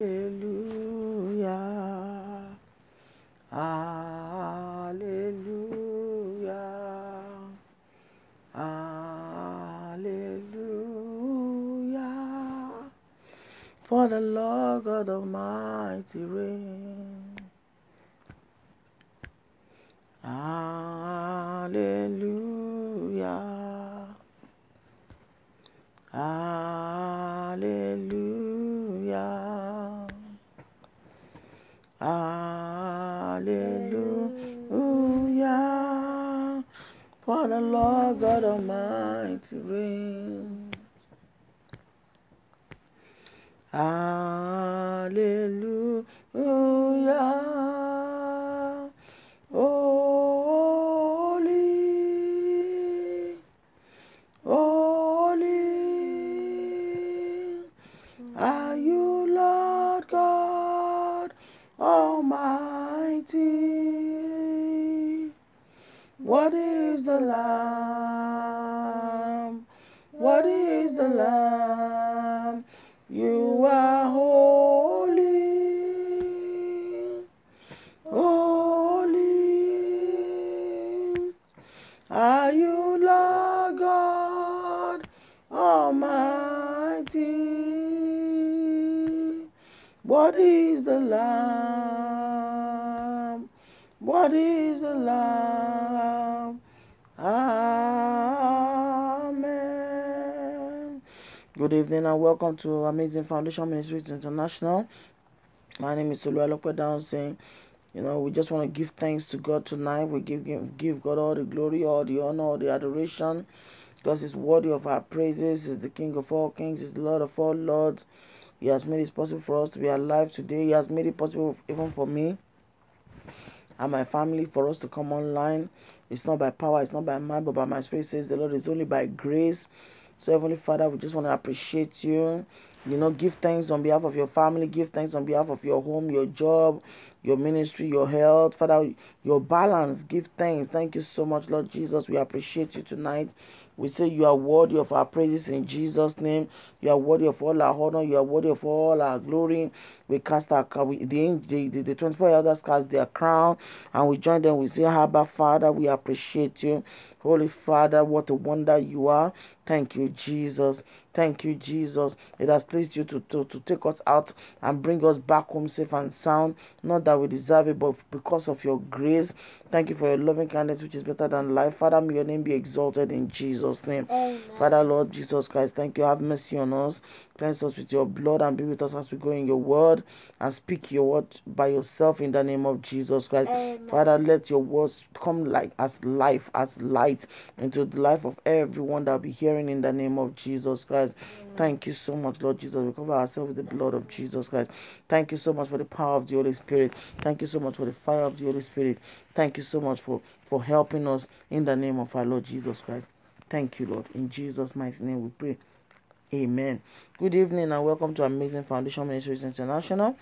Hallelujah. Hallelujah. Hallelujah. For the Lord God Almighty reigns. Hallelujah. Hallelujah. For the Lord God Almighty reigns. Hallelujah. Is the Lamb? What is the Lamb? Amen. Good evening and welcome to Amazing Foundation Ministries International. My name is Oluwalope Down saying, you know, we just want to give thanks to God tonight. We give, give give God all the glory, all the honor, all the adoration, because He's worthy of our praises. He's the King of all kings. He's the Lord of all lords. He has made it possible for us to be alive today. He has made it possible even for me and my family for us to come online. It's not by power, it's not by might, but by my spirit, says the Lord. It's only by grace. So, Heavenly Father, we just want to appreciate you. You know, give thanks on behalf of your family, give thanks on behalf of your home, your job, your ministry, your health, Father, your balance. Give thanks. Thank you so much, Lord Jesus. We appreciate you tonight. We say you are worthy of our praises in Jesus' name. You are worthy of all our honor. You are worthy of all our glory. We cast our we, the, the, the, the 24 elders cast their crown and we join them. We say, Abba, Father, we appreciate you. Holy Father, what a wonder you are. Thank you, Jesus. Thank you, Jesus. It has pleased you to, to, to take us out and bring us back home safe and sound. Not that we deserve it, but because of your grace. Thank you for your loving kindness, which is better than life. Father, may your name be exalted in Jesus' name. Amen. Father, Lord Jesus Christ, thank you. Have mercy on us. Cleanse us with your blood and be with us as we go in your word and speak your word by yourself in the name of Jesus Christ. Amen. Father, let your words come like as life, as light into the life of everyone that will be hearing in the name of Jesus Christ. Thank you so much, Lord Jesus. We cover ourselves with the blood of Jesus Christ. Thank you so much for the power of the Holy Spirit. Thank you so much for the fire of the Holy Spirit. Thank you so much for, for helping us in the name of our Lord Jesus Christ. Thank you, Lord. In Jesus' mighty name we pray. Amen. Good evening and welcome to Amazing Foundation Ministries International.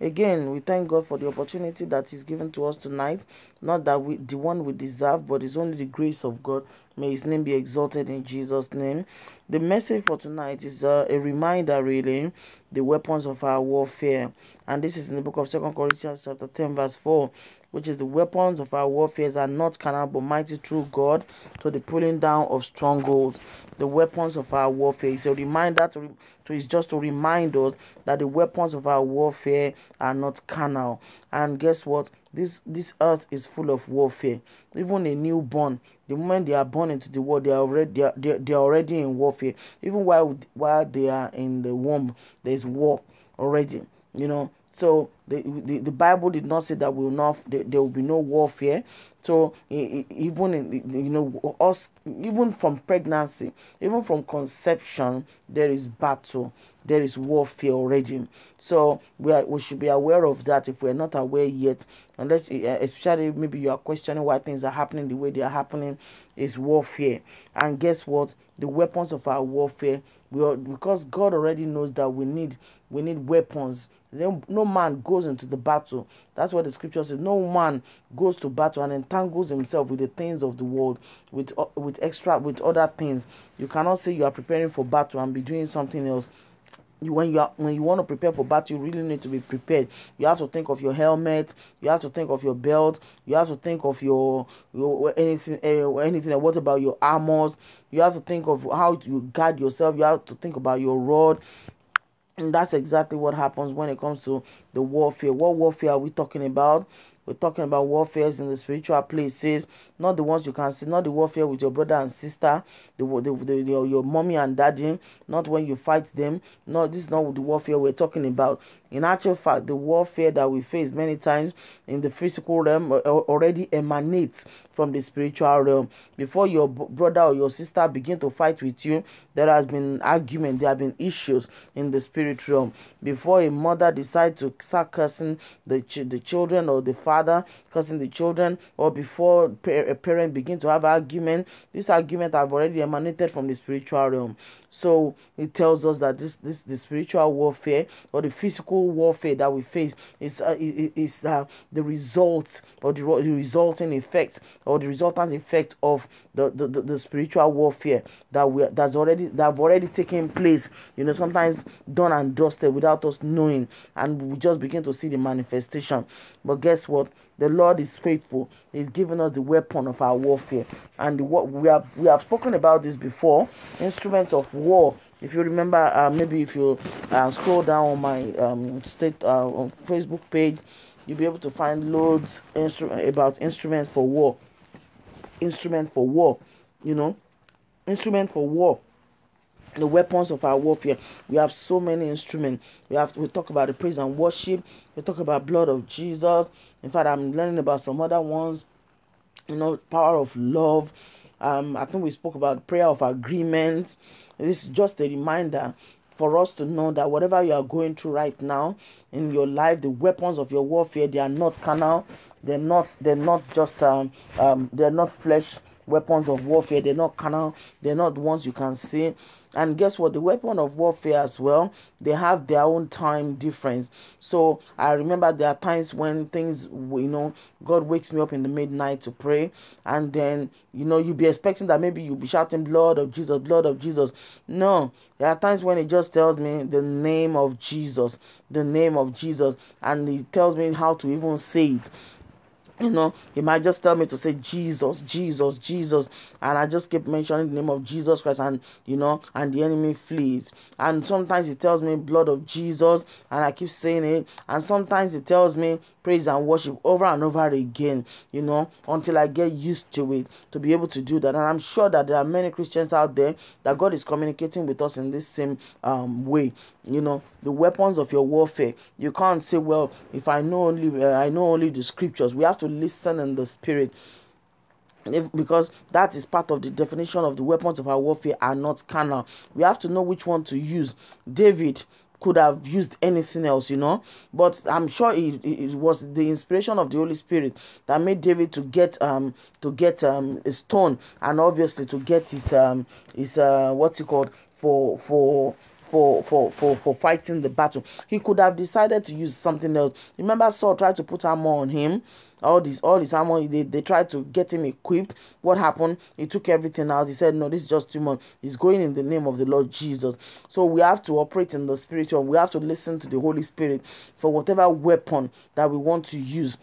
Again, we thank God for the opportunity that is given to us tonight. Not that we the one we deserve, but it's only the grace of God. May His name be exalted in Jesus' name. The message for tonight is uh, a reminder, really, the weapons of our warfare, and this is in the book of Second Corinthians chapter ten, verse four which is the weapons of our warfare are not carnal but mighty through God to the pulling down of strongholds. The weapons of our warfare is a reminder to, to is just to remind us that the weapons of our warfare are not carnal. And guess what? This this earth is full of warfare. Even a newborn, the moment they are born into the world, they are already they are, they are, they are already in warfare. Even while while they are in the womb, there is war already. You know, so the, the, the Bible did not say that will not there, there will be no warfare. So even in you know us even from pregnancy, even from conception, there is battle, there is warfare already. So we are, we should be aware of that if we're not aware yet. Unless uh, especially maybe you are questioning why things are happening the way they are happening, is warfare. And guess what? The weapons of our warfare, we are, because God already knows that we need we need weapons then no man goes into the battle. That's what the scripture says. No man goes to battle and entangles himself with the things of the world, with with extra with other things. You cannot say you are preparing for battle and be doing something else. You when you are when you want to prepare for battle you really need to be prepared. You have to think of your helmet you have to think of your belt you have to think of your your anything uh, anything what about your armors? You have to think of how you guard yourself. You have to think about your rod. And that's exactly what happens when it comes to the warfare. What warfare are we talking about? We're talking about warfares in the spiritual places, not the ones you can see, not the warfare with your brother and sister, the, the, the your, your mommy and daddy, not when you fight them. No, this is not the warfare we're talking about. In actual fact, the warfare that we face many times in the physical realm uh, already emanates from the spiritual realm. Before your brother or your sister begin to fight with you, there has been argument, there have been issues in the spirit realm. Before a mother decides to start cursing the, ch- the children or the father, cursing the children, or before a parent begin to have argument, this argument have already emanated from the spiritual realm. So it tells us that this this the spiritual warfare or the physical warfare that we face is uh, is uh, the result or the, the resulting effect or the resultant effect of the, the, the, the spiritual warfare that we that's already that have already taken place. You know, sometimes done and dusted without us knowing, and we just begin to see the manifestation. But guess what? The Lord is faithful. He's given us the weapon of our warfare. And what we have we have spoken about this before. Instruments of war. If you remember, uh, maybe if you uh, scroll down on my um, state uh, on Facebook page, you'll be able to find loads instrument about instruments for war. Instrument for war, you know, instrument for war the weapons of our warfare. We have so many instruments. We have we talk about the praise and worship. We talk about blood of Jesus. In fact, I'm learning about some other ones. You know, power of love. Um, I think we spoke about prayer of agreement. This is just a reminder for us to know that whatever you are going through right now in your life, the weapons of your warfare, they are not carnal. They're not. They're not just. Um, um, they're not flesh weapons of warfare. They're not carnal. They're not ones you can see. And guess what? The weapon of warfare as well, they have their own time difference. So I remember there are times when things, you know, God wakes me up in the midnight to pray, and then, you know, you'll be expecting that maybe you'll be shouting, Blood of Jesus, blood of Jesus. No, there are times when it just tells me the name of Jesus, the name of Jesus, and it tells me how to even say it you know, he might just tell me to say Jesus, Jesus, Jesus, and I just keep mentioning the name of Jesus Christ, and you know, and the enemy flees. And sometimes he tells me blood of Jesus, and I keep saying it, and sometimes he tells me praise and worship over and over again, you know, until I get used to it to be able to do that. And I'm sure that there are many Christians out there that God is communicating with us in this same um, way. You know, the weapons of your warfare. You can't say, well, if I know only uh, I know only the scriptures. We have to listen in the spirit. If, because that is part of the definition of the weapons of our warfare are not carnal. We have to know which one to use. David could have used anything else, you know. But I'm sure it, it was the inspiration of the Holy Spirit that made David to get um to get um a stone and obviously to get his um his uh what's it called for for for for for for fighting the battle. He could have decided to use something else. Remember Saul tried to put armor on him all this all this armor they, they tried to get him equipped. What happened? He took everything out. He said no this is just too much. He's going in the name of the lord jesus. So we have to operate in the spiritual we have to listen to the holy spirit for whatever weapon that we want to use.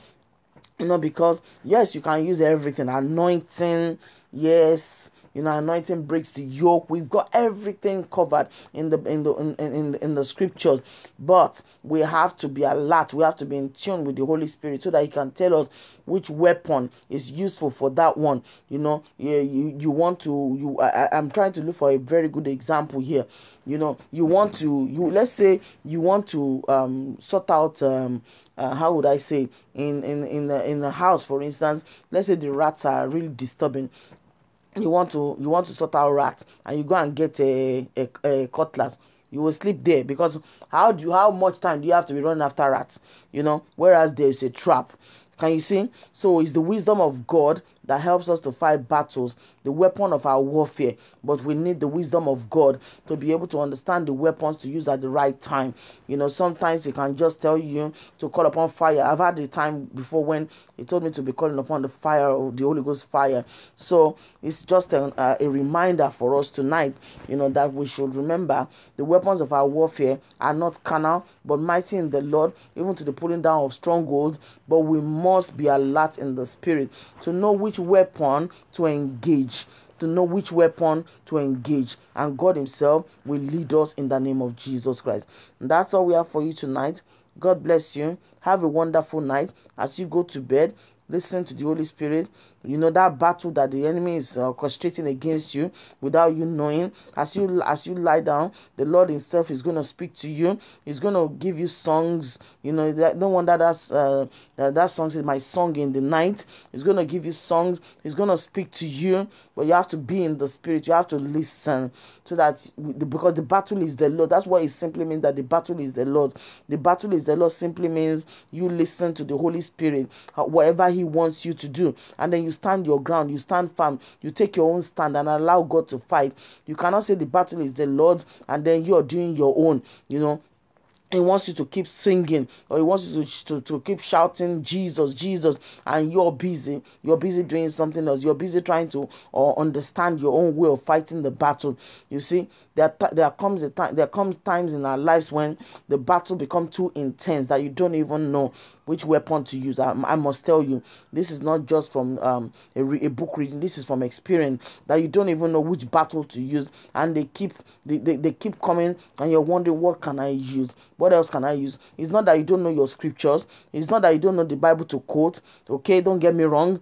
You know because yes you can use everything. Anointing yes you know anointing breaks the yoke. We've got everything covered in the in the in, in, in the scriptures. But we have to be alert. We have to be in tune with the holy spirit so that he can tell us which weapon is useful for that one. You know you you, you want to you I, i'm trying to look for a very good example here. You know you want to you let's say you want to um sort out um uh, how would I say in in in the in the house for instance. Let's say the rats are really disturbing you want to you want to sort out rats and you go and get a, a, a cutlass you will sleep there because how do you how much time do you have to be running after rats you know? Whereas there is a trap. Can you see? So it's the wisdom of god that helps us to fight battles, the weapon of our warfare. But we need the wisdom of God to be able to understand the weapons to use at the right time. You know, sometimes He can just tell you to call upon fire. I've had the time before when He told me to be calling upon the fire of the Holy Ghost fire. So it's just a, uh, a reminder for us tonight, you know, that we should remember the weapons of our warfare are not carnal, but mighty in the Lord, even to the pulling down of strongholds. But we must be alert in the spirit to know which weapon to engage to know which weapon to engage and god himself will lead us in the name of jesus christ. And that's all we have for you tonight. God bless you. Have a wonderful night. As you go to bed listen to the holy spirit you know that battle that the enemy is uh, orchestrating against you without you knowing as you as you lie down the lord himself is going to speak to you. He's going to give you songs you know that no wonder that's uh that, that song is my song in the night. He's going to give you songs. He's going to speak to you but you have to be in the spirit. You have to listen so that because the battle is the lord. That's what it simply means that the battle is the lord. The battle is the lord simply means you listen to the holy spirit whatever he wants you to do and then you stand your ground, you stand firm, you take your own stand and allow God to fight. You cannot say the battle is the Lord's and then you're doing your own, you know. He wants you to keep singing or he wants you to, to, to keep shouting jesus jesus and you're busy. You're busy doing something else. You're busy trying to or understand your own way of fighting the battle. You see there, there comes a time there comes times in our lives when the battle become too intense that you don't even know which weapon to use. I, I must tell you, this is not just from um, a, a, book reading. This is from experience that you don't even know which battle to use, and they keep they, they, they keep coming, and you're wondering what can I use? What else can I use? It's not that you don't know your scriptures. It's not that you don't know the Bible to quote. Okay, don't get me wrong.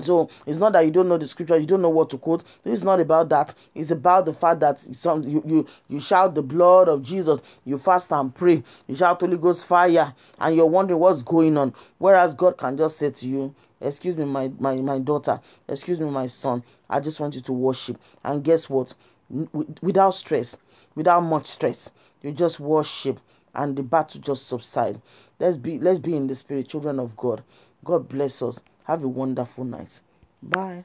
So it's not that you don't know the scripture, you don't know what to quote. This is not about that. It's about the fact that some you you, you shout the blood of Jesus, you fast and pray, you shout Holy Ghost fire, and you're wondering what's going on. Whereas God can just say to you, Excuse me, my, my, my daughter, excuse me, my son, I just want you to worship. And guess what? Without stress, without much stress, you just worship and the battle just subside. Let's be let's be in the spirit, children of God. God bless us. Have a wonderful night. Bye.